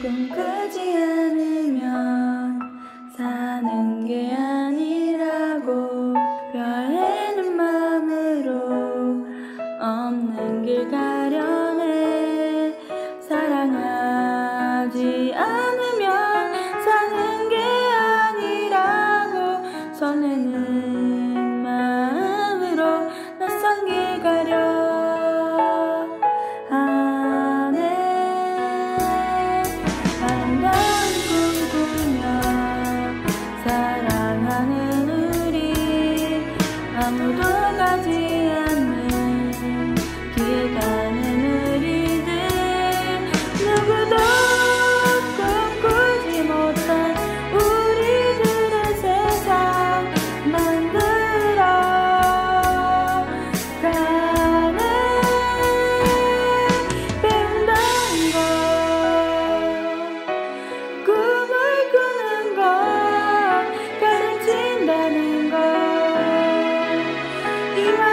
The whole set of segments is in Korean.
꿈 꾸지 않 Happy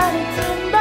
but it's in the